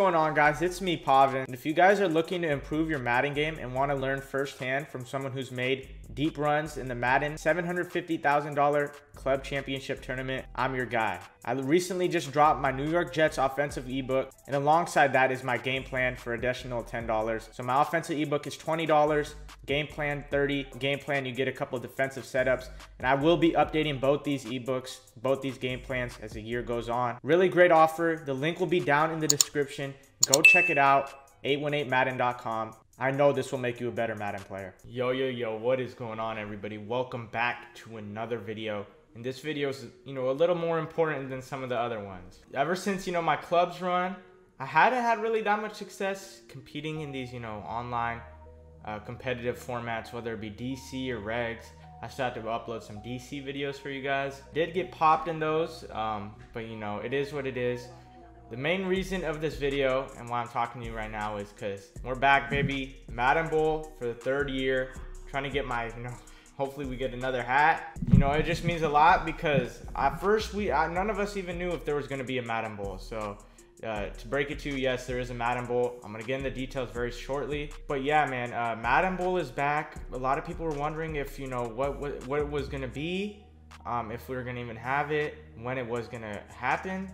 Going on guys? It's me Pavan. And If you guys are looking to improve your Madden game and want to learn firsthand from someone who's made deep runs in the Madden $750,000 club championship tournament, I'm your guy. I recently just dropped my New York Jets offensive ebook and alongside that is my game plan for additional $10. So my offensive ebook is $20, game plan 30, game plan you get a couple of defensive setups and I will be updating both these ebooks, both these game plans as the year goes on. Really great offer. The link will be down in the description. Go check it out, 818madden.com. I know this will make you a better Madden player. Yo, yo, yo, what is going on everybody? Welcome back to another video. And this video is, you know, a little more important than some of the other ones. Ever since, you know, my clubs run, I hadn't had really that much success competing in these, you know, online uh, competitive formats, whether it be DC or regs. I started to upload some DC videos for you guys. Did get popped in those, um, but you know, it is what it is. The main reason of this video and why I'm talking to you right now is because we're back, baby. Madden Bowl for the third year. Trying to get my, you know, hopefully we get another hat. You know, it just means a lot because at first we, I, none of us even knew if there was going to be a Madden Bowl. So uh, to break it to you, yes, there is a Madden Bowl. I'm going to get in the details very shortly. But yeah, man, uh, Madden Bowl is back. A lot of people were wondering if, you know, what, what, what it was going to be, um, if we were going to even have it, when it was going to happen.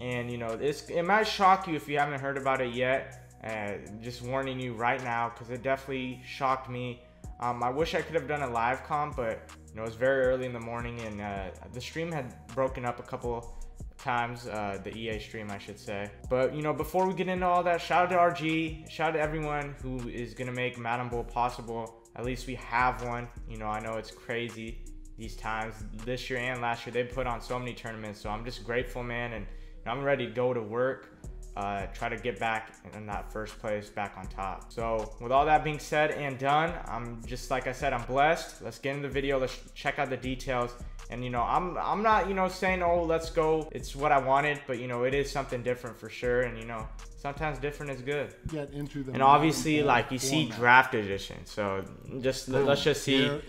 And you know, this it might shock you if you haven't heard about it yet. Uh, just warning you right now, because it definitely shocked me. Um, I wish I could have done a live comp, but you know, it was very early in the morning, and uh, the stream had broken up a couple times. Uh, the EA stream, I should say. But you know, before we get into all that, shout out to RG. Shout out to everyone who is gonna make Madden Bowl possible. At least we have one. You know, I know it's crazy these times. This year and last year, they put on so many tournaments. So I'm just grateful, man, and I'm ready to go to work, uh, try to get back in that first place, back on top. So with all that being said and done, I'm just like I said, I'm blessed. Let's get into the video. Let's check out the details. And you know, I'm I'm not you know saying oh let's go. It's what I wanted, but you know it is something different for sure. And you know sometimes different is good. Get into the and obviously like you format. see draft edition. So just Boom. let's just see what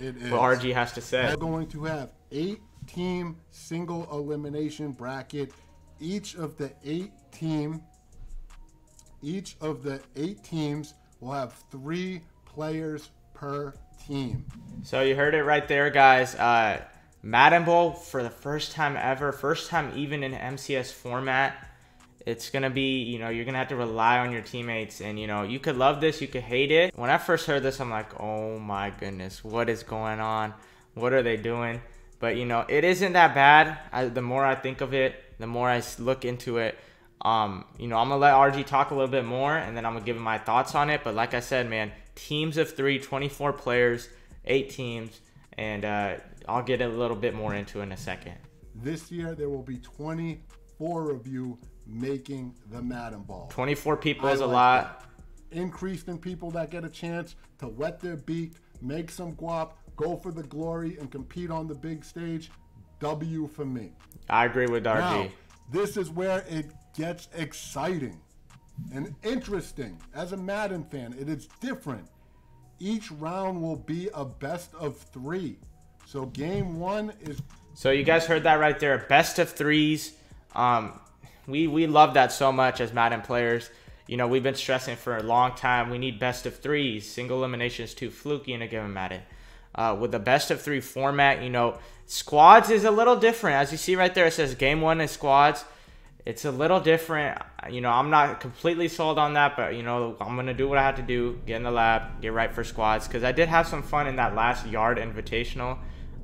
RG has to say. We're going to have eight team single elimination bracket each of the eight team each of the eight teams will have three players per team. So you heard it right there, guys. Uh, Madden Bowl for the first time ever, first time even in MCS format. It's gonna be, you know, you're gonna have to rely on your teammates, and you know, you could love this, you could hate it. When I first heard this, I'm like, oh my goodness, what is going on? What are they doing? But you know, it isn't that bad. I, the more I think of it, the more I look into it, um, you know, I'm gonna let RG talk a little bit more, and then I'm gonna give him my thoughts on it. But like I said, man, teams of three, 24 players, eight teams, and uh, I'll get a little bit more into in a second. This year there will be 24 of you making the Madden Bowl. 24 people I is like a lot. That. Increased in people that get a chance to wet their beak, make some guap, go for the glory, and compete on the big stage. W for me. I agree with RG. Now, this is where it gets exciting and interesting. As a Madden fan, it is different. Each round will be a best of three. So game one is. So you guys heard that right there. Best of threes. Um, we we love that so much as Madden players. You know, we've been stressing for a long time. We need best of threes. Single elimination is too fluky in a given Madden. Uh, with the best of three format, you know, Squads is a little different. As you see right there, it says game one is squads. It's a little different. You know, I'm not completely sold on that, but you know, I'm gonna do what I have to do, get in the lab, get right for squads, because I did have some fun in that last yard invitational.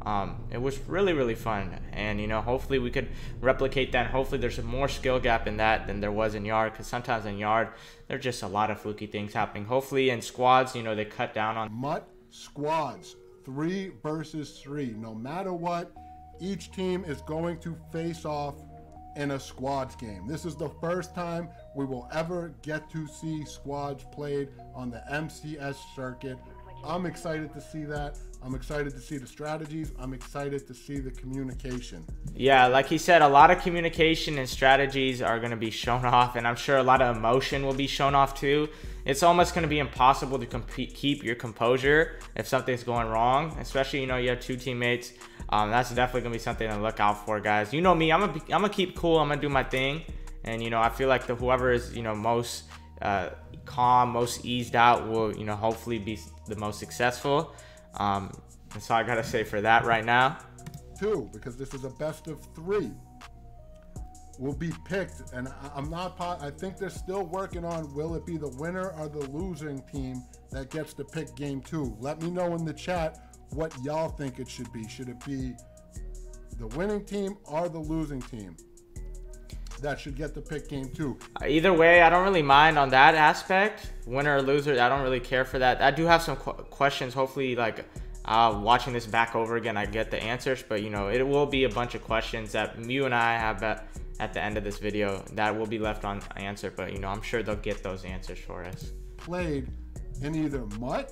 Um, it was really, really fun, and you know, hopefully we could replicate that. hopefully, there's a more skill gap in that than there was in yard, because sometimes in yard there's just a lot of fluky things happening. Hopefully, in squads, you know, they cut down on MUT squads three versus three. No matter what, each team is going to face off in a squads game. This is the first time we will ever get to see squads played on the MCS circuit. I'm excited to see that. I'm excited to see the strategies. I'm excited to see the communication. Yeah, like he said, a lot of communication and strategies are going to be shown off, and I'm sure a lot of emotion will be shown off too. It's almost going to be impossible to keep your composure if something's going wrong, especially you know you have two teammates. Um, that's definitely going to be something to look out for, guys. You know me, I'm gonna I'm gonna keep cool. I'm gonna do my thing, And you know, I feel like the whoever is you know most uh, calm, most eased out will you know hopefully be the most successful. Um, that's all I gotta say for that right now. Two, because this is a best of three will be picked, and I'm not. I think they're still working on will it be the winner or the losing team that gets to pick game two. Let me know in the chat what y'all think it should be. Should it be the winning team or the losing team? That should get the pick game two. Either way, I don't really mind on that aspect. Winner or loser, I don't really care for that. I do have some qu- questions. Hopefully, like uh, watching this back over again, I get the answers. But you know, it will be a bunch of questions that you and I have at at the end of this video that will be left unanswered, but you know, I'm sure they'll get those answers for us. Played in either mutt,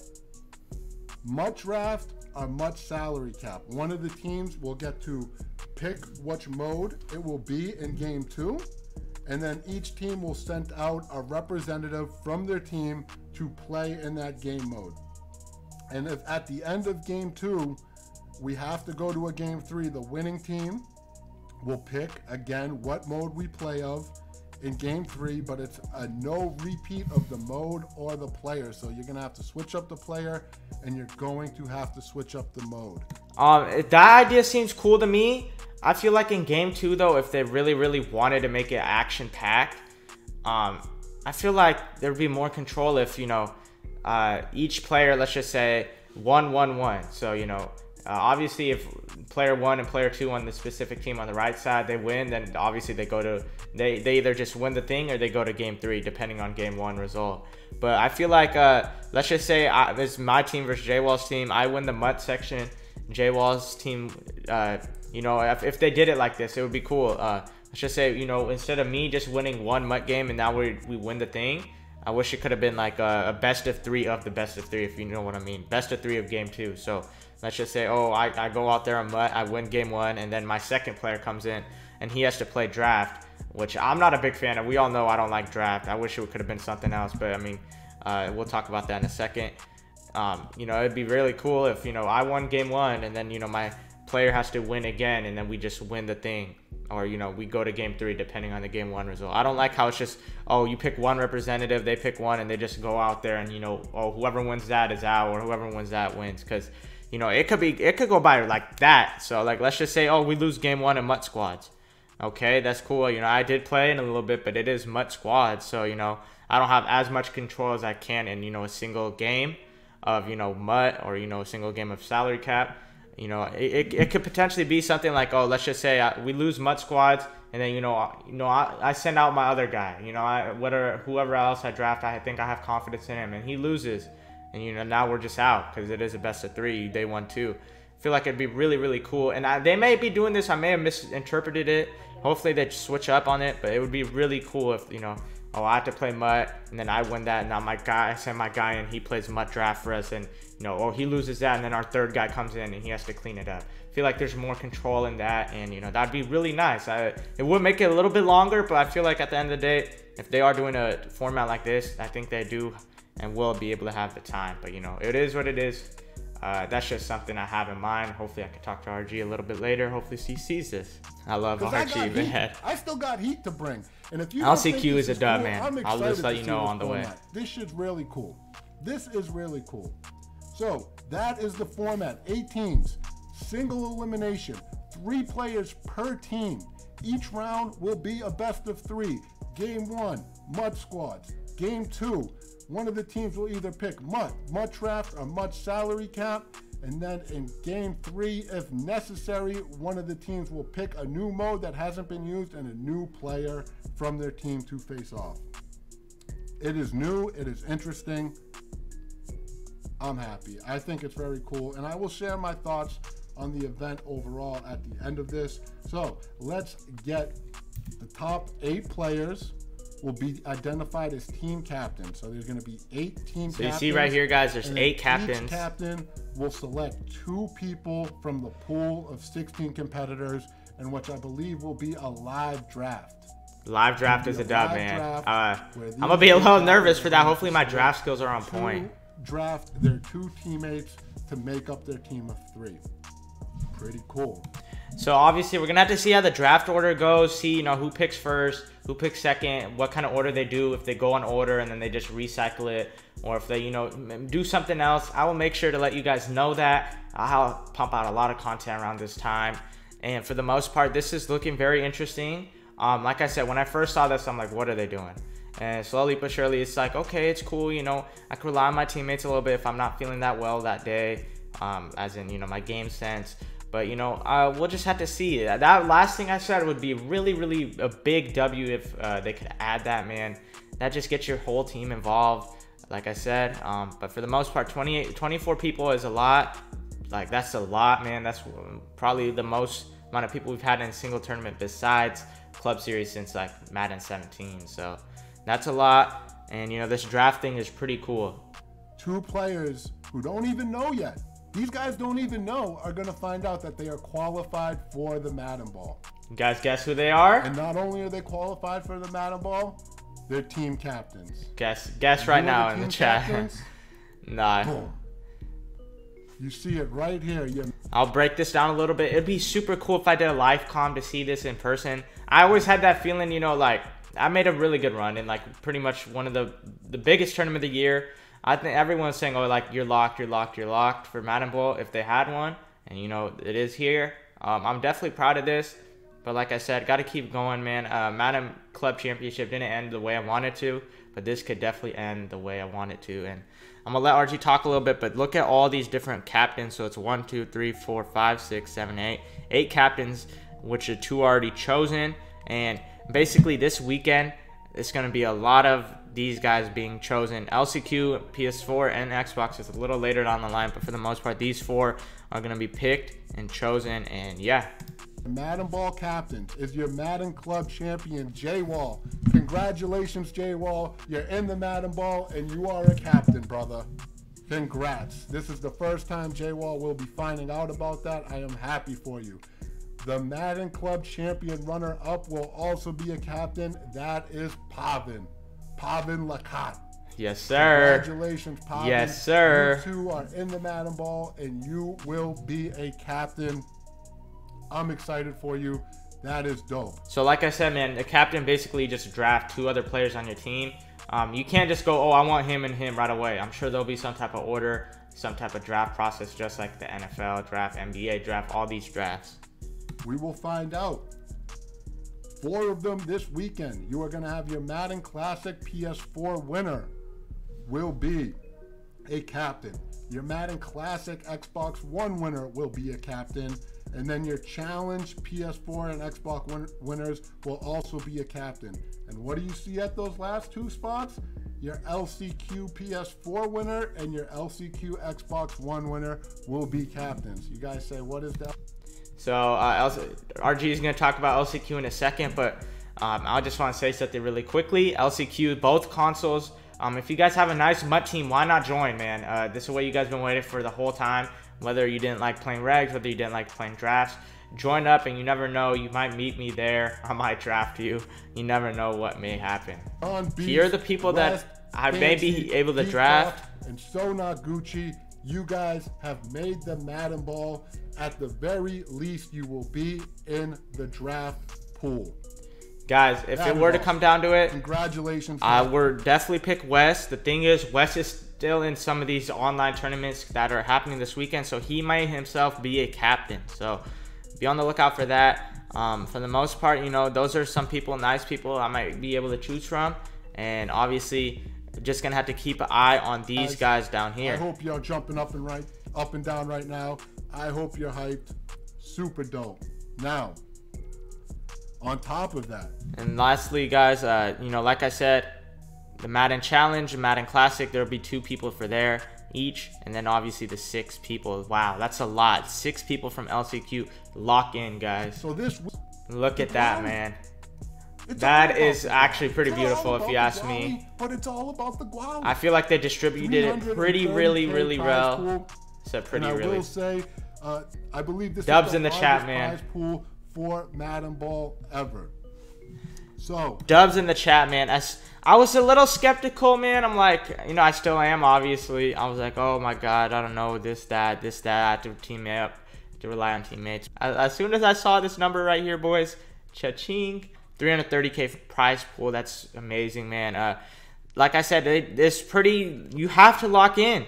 MUT draft, or MUT salary cap. One of the teams will get to pick which mode it will be in game two, and then each team will send out a representative from their team to play in that game mode. And if at the end of game two, we have to go to a game three, the winning team We'll pick again what mode we play of in game three, but it's a no repeat of the mode or the player. So you're gonna have to switch up the player and you're going to have to switch up the mode. Um, that idea seems cool to me. I feel like in game two though, if they really, really wanted to make it action packed, um, I feel like there'd be more control if, you know, uh, each player, let's just say one, one, one. So, you know, uh, obviously, if player one and player two on the specific team on the right side they win, then obviously they go to they they either just win the thing or they go to game three, depending on game one result. But I feel like uh, let's just say I, is my team versus J Wall's team. I win the MUT section. J Wall's team, uh, you know, if, if they did it like this, it would be cool. Uh, let's just say you know instead of me just winning one MUT game and now we we win the thing. I wish it could have been like a, a best of three of the best of three, if you know what I mean. Best of three of game two. So let's just say, oh, I, I go out there and I win game one, and then my second player comes in and he has to play draft, which I'm not a big fan of. We all know I don't like draft. I wish it could have been something else, but I mean, uh, we'll talk about that in a second. Um, you know, it'd be really cool if, you know, I won game one and then, you know, my player has to win again and then we just win the thing. Or, you know, we go to game three depending on the game one result. I don't like how it's just, oh, you pick one representative, they pick one, and they just go out there and, you know, oh, whoever wins that is out or whoever wins that wins. Because you know, it could be it could go by like that. So like let's just say, oh, we lose game one in MUT squads. Okay, that's cool. You know, I did play in a little bit, but it is MUT squads, so you know, I don't have as much control as I can in you know a single game of you know MUT or you know a single game of salary cap. You know, it, it, it could potentially be something like, oh, let's just say I, we lose MUT squads, and then you know, uh, you know, I, I send out my other guy. You know, I whatever whoever else I draft, I think I have confidence in him, and he loses and you know now we're just out because it is a best of three day one two feel like it'd be really really cool. And I, they may be doing this i may have misinterpreted it. Hopefully they switch up on it but it would be really cool if you know oh i have to play MUT and then i win that and now my guy i send my guy and he plays MUT draft for us and you know oh he loses that and then our third guy comes in and he has to clean it up. Feel like there's more control in that and you know that'd be really nice. I, it would make it a little bit longer but i feel like at the end of the day if they are doing a format like this i think they do and will be able to have the time. But you know, it is what it is. Uh, that's just something I have in mind. Hopefully, I can talk to RG a little bit later. Hopefully, he sees this. I love RG, I man. I still got heat to bring. And if you LCQ is a dub, cool, man. I'll just let you know on the format. way. This shit's really cool. This is really cool. So that is the format. Eight teams, single elimination, three players per team. Each round will be a best of three. Game one, MUT squads. Game two, one of the teams will either pick MUT, MUT draft, or MUT salary cap. And then in game three, if necessary, one of the teams will pick a new mode that hasn't been used and a new player from their team to face off. It is new, it is interesting. I'm happy. I think it's very cool. And I will share my thoughts on the event overall at the end of this. So let's get the top eight players will be identified as team captain. So there's going to be eight team so captains. you see right here, guys, there's eight captains. Each captain will select two people from the pool of 16 competitors, and which I believe will be a live draft. Live draft is a, a dub, man. Uh, I'm gonna be a little nervous for that. Hopefully, my draft skills are on point. Draft their two teammates to make up their team of three. Pretty cool. So obviously, we're gonna have to see how the draft order goes. See, you know, who picks first who picks second, what kind of order they do, if they go on order and then they just recycle it, or if they, you know, do something else. I will make sure to let you guys know that. I'll pump out a lot of content around this time. And for the most part, this is looking very interesting. Um, like I said, when I first saw this, I'm like, what are they doing? And slowly but surely, it's like, okay, it's cool. You know, I can rely on my teammates a little bit if I'm not feeling that well that day, um, as in, you know, my game sense. But, you know, uh, we'll just have to see. That last thing I said would be really, really a big W if uh, they could add that, man. That just gets your whole team involved, like I said. Um, but for the most part, 28, 24 people is a lot. Like, that's a lot, man. That's probably the most amount of people we've had in a single tournament besides Club Series since, like, Madden 17. So, that's a lot. And, you know, this draft thing is pretty cool. Two players who don't even know yet, these guys don't even know, are going to find out that they are qualified for the Madden Bowl. You guys guess who they are? And not only are they qualified for the Madden Bowl, they're team captains. Guess guess right now the in the chat. nah. Boom. You see it right here. I'll break this down a little bit. It'd be super cool if I did a live com to see this in person. I always had that feeling, you know, like I made a really good run in like pretty much one of the the biggest tournament of the year. I think everyone's saying, "Oh, like you're locked, you're locked, you're locked" for Madden Bowl if they had one, and you know it is here. Um, I'm definitely proud of this, but like I said, got to keep going, man. Uh, Madden Club Championship didn't end the way I wanted to, but this could definitely end the way I wanted to. And I'm gonna let RG talk a little bit, but look at all these different captains. So it's one, two, three, four, five, six, seven, eight, eight captains, which are two already chosen, and basically this weekend it's to be a lot of these guys being chosen. LCQ, PS4, and Xbox is a little later down the line, but for the most part, these four are going to be picked and chosen. And yeah. Madden Bowl captain is your Madden Club champion, Jay Wall. Congratulations, Jay Wall. You're in the Madden Bowl and you are a captain, brother. Congrats. This is the first time Jay Wall will be finding out about that. I am happy for you. The Madden Club champion runner up will also be a captain. That is Pavan. Pavan Lakhat. Yes, sir. Congratulations, Pavan. Yes, sir. You two are in the Madden Bowl and you will be a captain. I'm excited for you. That is dope. So, like I said, man, the captain basically just draft two other players on your team. Um, you can't just go, oh, I want him and him right away. I'm sure there'll be some type of order, some type of draft process, just like the NFL draft, NBA draft, all these drafts. We will find out. Four of them this weekend. You are going to have your Madden Classic PS4 winner will be a captain. Your Madden Classic Xbox One winner will be a captain. And then your Challenge PS4 and Xbox win- winners will also be a captain. And what do you see at those last two spots? Your LCQ PS4 winner and your LCQ Xbox One winner will be captains. You guys say, what is that? So uh, RG is going to talk about LCQ in a second, but um, I just want to say something really quickly. LCQ, both consoles. Um, if you guys have a nice MUT team, why not join, man? Uh, this is what you guys been waiting for the whole time. Whether you didn't like playing regs, whether you didn't like playing drafts, join up and you never know. You might meet me there. I might draft you. You never know what may happen. Here are the people West, that I may be able to draft. And so Gucci, you guys have made the Madden Bowl at the very least, you will be in the draft pool. Guys, if that it were to come down to it, congratulations. I would definitely pick West. The thing is, West is still in some of these online tournaments that are happening this weekend, so he might himself be a captain. So be on the lookout for that. Um, for the most part, you know, those are some people, nice people I might be able to choose from. And obviously, just gonna have to keep an eye on these guys, guys down here. I hope y'all jumping up and right, up and down right now. I hope you're hyped. Super dope. Now, on top of that. And lastly, guys, uh, you know, like I said, the Madden Challenge, Madden Classic, there'll be two people for there each, and then obviously the six people. Wow, that's a lot. Six people from LCQ. Lock in, guys. So this. Look at that, man. It's that is actually pretty beautiful, if you ask me. But it's all about the guali. I feel like they distributed it pretty, really, really well. So pretty, and I really. will say uh, I believe this Dubs is the in the chat, man. prize pool for Madden Bowl ever. So Dubs in the chat, man. I, I was a little skeptical, man. I'm like, you know, I still am, obviously. I was like, oh my god, I don't know this, that, this, that. I have to team up, to rely on teammates. As, as soon as I saw this number right here, boys, cha-ching, 330k prize pool. That's amazing, man. Uh, like I said, it, it's pretty. You have to lock in.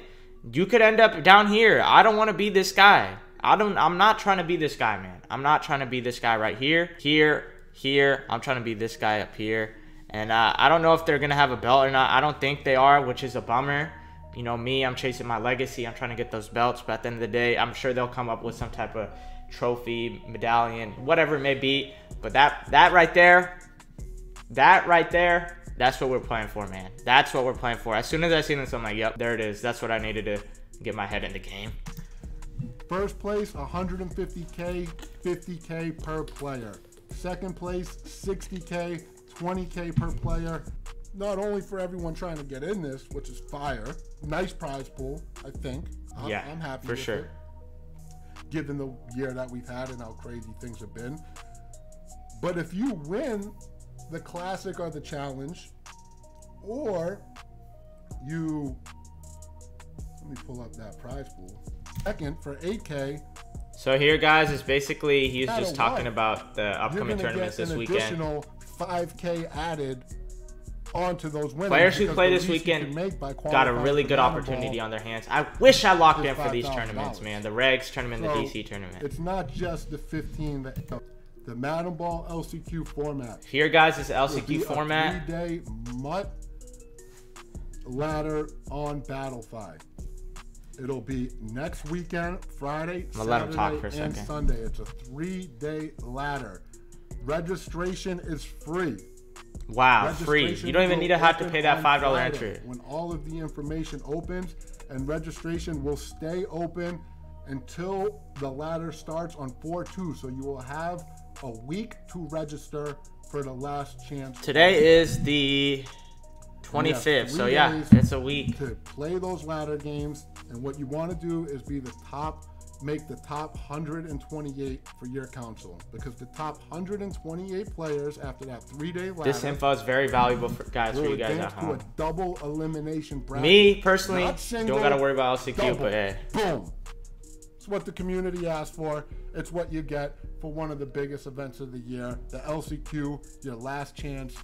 You could end up down here. I don't want to be this guy. I don't. I'm not trying to be this guy, man. I'm not trying to be this guy right here, here, here. I'm trying to be this guy up here. And uh, I don't know if they're gonna have a belt or not. I don't think they are, which is a bummer. You know, me, I'm chasing my legacy. I'm trying to get those belts. But at the end of the day, I'm sure they'll come up with some type of trophy, medallion, whatever it may be. But that that right there, that right there, that's what we're playing for, man. That's what we're playing for. As soon as I see this, I'm like, yep, there it is. That's what I needed to get my head in the game. First place, 150K, 50K per player. Second place, 60K, 20K per player. Not only for everyone trying to get in this, which is fire. Nice prize pool, I think. I'm, yeah, I'm happy for sure. It, given the year that we've had and how crazy things have been. But if you win the classic or the challenge, or you let me pull up that prize pool. Second for 8K. So here, guys, is basically he's just talking about the upcoming tournaments this weekend. Additional 5K added onto those winners. Players who play this weekend got a really good opportunity on their hands. I wish I locked in for these tournaments, man. The Regs tournament, so the DC tournament. It's not just the 15 that the Madden Bowl LCQ format. Here, guys, is LCQ format. Three-day MUT ladder on Battlefy. It'll be next weekend, Friday, Saturday, and Sunday. It's a three-day ladder. Registration is free. Wow, free. You don't even need to have to pay that five dollar entry. When all of the information opens, and registration will stay open until the ladder starts on 4-2. So you will have a week to register for the last chance. Today is the 25th. So yeah, it's a week to play those ladder games. And what you want to do is be the top, make the top 128 for your council because the top 128 players after that three-day ladder. This info is very valuable for guys for you guys at home. To a double elimination bracket. Me personally, single, don't gotta worry about LCQ, double, but hey, boom. It's what the community asked for. It's what you get for one of the biggest events of the year, the LCQ, your last chance.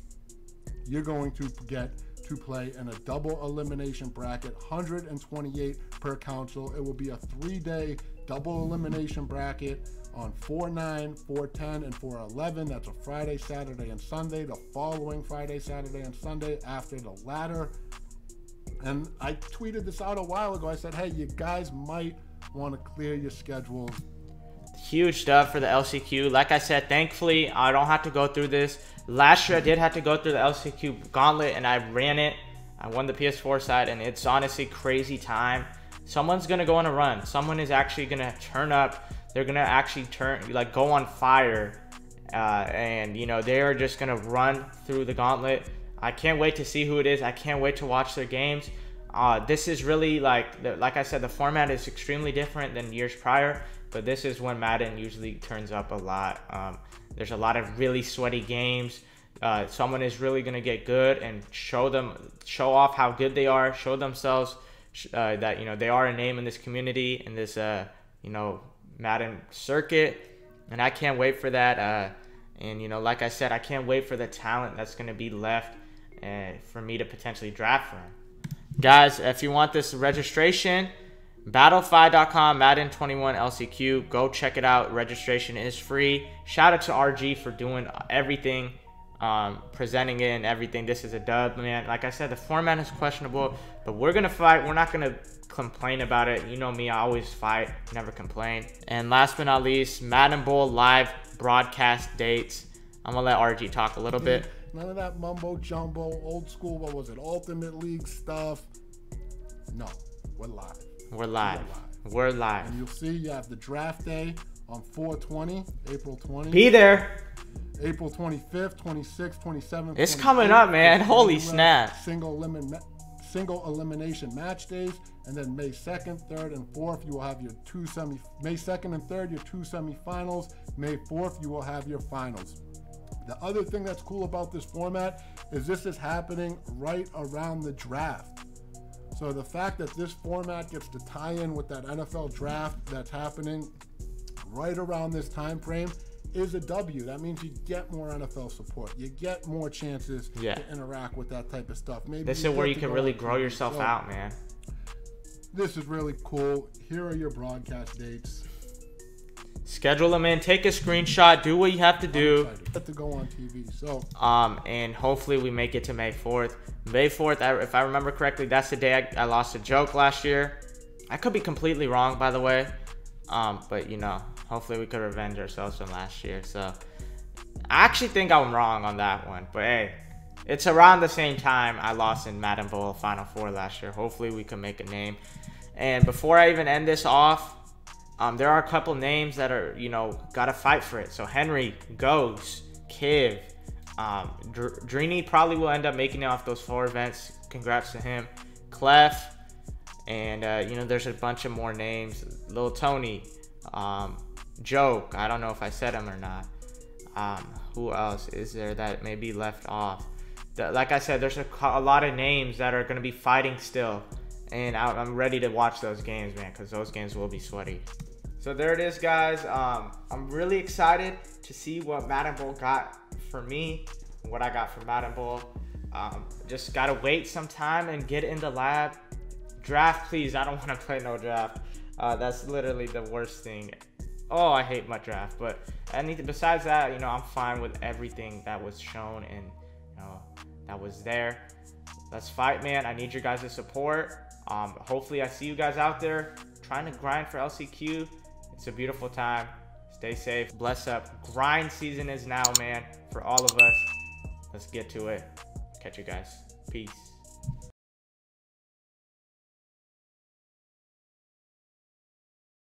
You're going to get to play in a double elimination bracket, 128 per council. It will be a three day double elimination bracket on 4 9, 4 10, and 4 11. That's a Friday, Saturday, and Sunday. The following Friday, Saturday, and Sunday after the ladder. And I tweeted this out a while ago. I said, hey, you guys might want to clear your schedules huge stuff for the LCQ. Like I said, thankfully, I don't have to go through this. Last year, I did have to go through the LCQ gauntlet, and I ran it. I won the PS4 side, and it's honestly crazy time. Someone's gonna go on a run. Someone is actually gonna turn up. They're gonna actually turn, like, go on fire, uh, and you know they are just gonna run through the gauntlet. I can't wait to see who it is. I can't wait to watch their games. Uh, this is really like, like I said, the format is extremely different than years prior but this is when Madden usually turns up a lot. Um, there's a lot of really sweaty games. Uh, someone is really gonna get good and show them, show off how good they are, show themselves uh, that you know they are a name in this community in this uh, you know Madden circuit, and I can't wait for that. Uh, and you know, like I said, I can't wait for the talent that's gonna be left uh, for me to potentially draft from. Guys, if you want this registration, Battlefy.com, Madden 21 LCQ. Go check it out. Registration is free. Shout out to RG for doing everything, um, presenting it and everything. This is a dub, man. Like I said, the format is questionable, but we're going to fight. We're not going to complain about it. You know me, I always fight, never complain. And last but not least, Madden Bowl live broadcast dates. I'm going to let RG talk a little bit. None of that mumbo jumbo, old school, what was it, Ultimate League stuff. No, we're live. We're live. We're live. And you'll see you have the draft day on 420, April 20. Be there. April 25th, 26th, 27th. It's coming up, man. Holy snap. Single limit single elimination match days and then May 2nd, 3rd and 4th you will have your two semi May 2nd and 3rd your two semifinals, May 4th you will have your finals. The other thing that's cool about this format is this is happening right around the draft. So the fact that this format gets to tie in with that NFL draft that's happening right around this time frame is a W. That means you get more NFL support. You get more chances Yeah. to interact with that type of stuff. Maybe This is where you can really grow yourself So, out, man. This is really cool. Here are your broadcast dates. Schedule them in, take a screenshot, do what you have to do. Get to go on TV. So Um, and hopefully we make it to May 4th. May 4th, I, if I remember correctly, that's the day I, I lost a joke last year. I could be completely wrong, by the way. Um, but you know, hopefully we could revenge ourselves from last year. So I actually think I'm wrong on that one. But hey, it's around the same time I lost in Madden Bowl Final Four last year. Hopefully we can make a name. And before I even end this off, um, there are a couple names that are, you know, gotta fight for it. So Henry, Goes, Kiv, um, Dr- Drini probably will end up making it off those four events. Congrats to him. Clef, and uh, you know, there's a bunch of more names. Lil Tony, um, Joke. I don't know if I said him or not. Um, who else is there that may be left off? Like I said, there's a, a lot of names that are gonna be fighting still, and I'm ready to watch those games, man, because those games will be sweaty. So there it is, guys. Um, I'm really excited to see what Madden Bowl got for me, what I got from Madden Bowl. Um, just gotta wait some time and get in the lab. Draft, please. I don't want to play no draft. Uh, that's literally the worst thing. Oh, I hate my draft. But anything besides that, you know, I'm fine with everything that was shown and you know that was there. Let's fight, man. I need your guys' support. Um, hopefully, I see you guys out there trying to grind for LCQ. It's a beautiful time. Stay safe. Bless up. Grind season is now, man, for all of us. Let's get to it. Catch you guys. Peace.